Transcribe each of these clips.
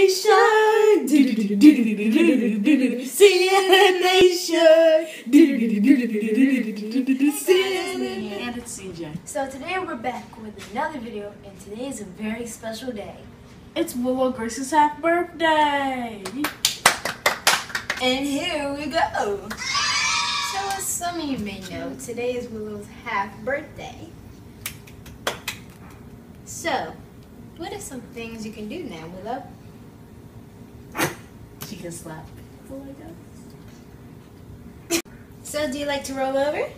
Nation. C & N Nation. CNN. And it's CJ. So today we're back with another video, and today is a very special day. It's Willow Grace's half birthday. And here we go. So as some of you may know, today is Willow's half birthday. So, what are some things you can do now, Willow? She can slap people, I guess. So do you like to roll over?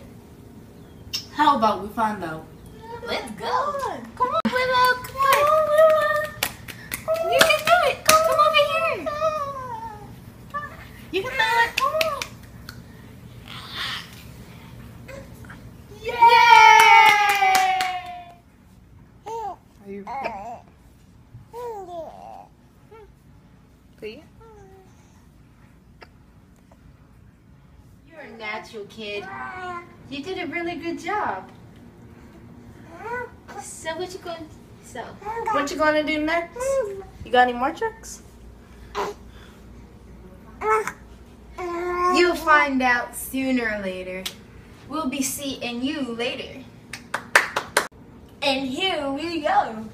How about we find out? Let's go. Come on, Willow. Come on. Willow! You can do it. Come over here. You can do it. Yay! Are you See? Natural kid. You did a really good job. So what you going? So What you gonna do next? You got any more tricks? you'll find out sooner or later. We'll be seeing you later. And here we go.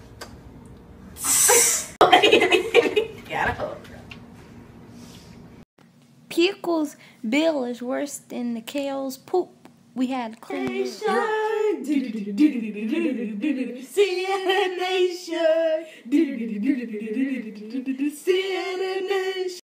Pickle's bill is worse than the kale's poop. We had to clean it. Nation. C & N Nation.